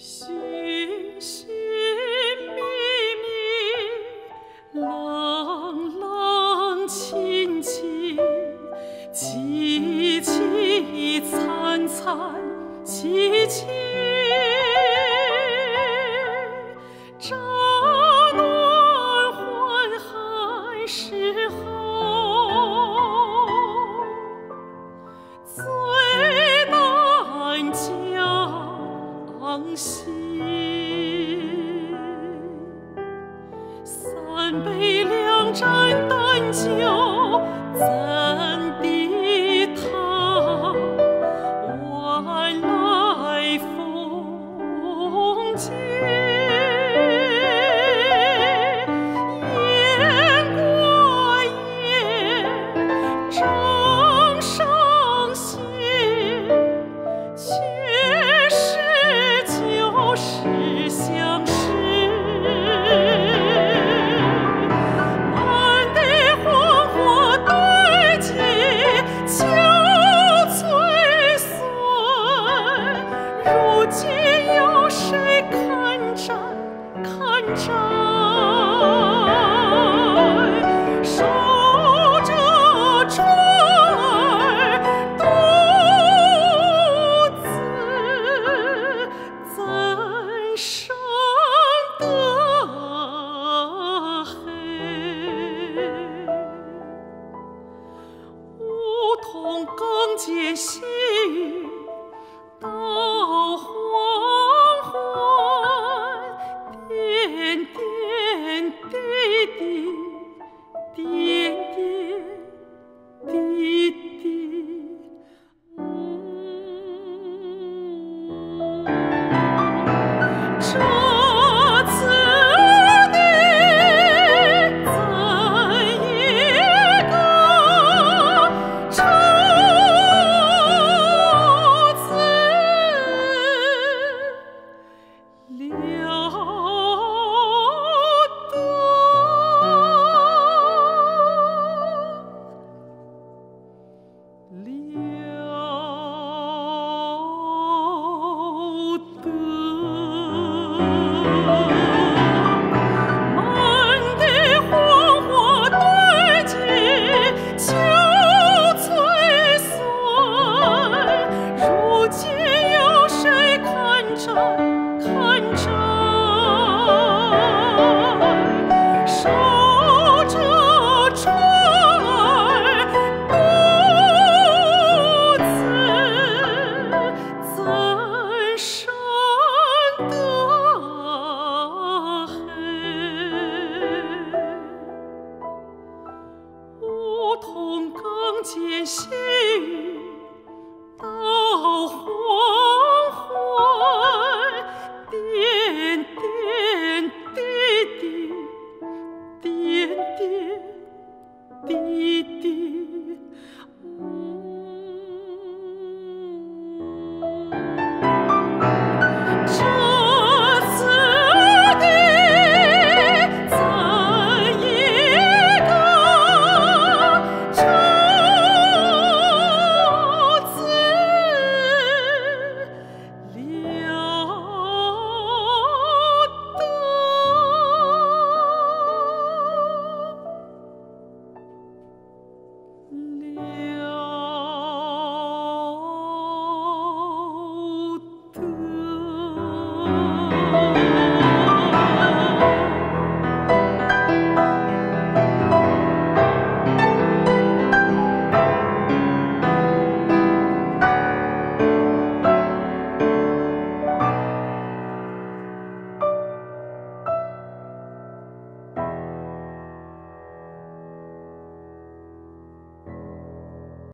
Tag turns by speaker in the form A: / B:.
A: 寻寻觅觅冷冷清清凄凄惨惨戚戚乍暖还寒时候三杯两盏淡酒怎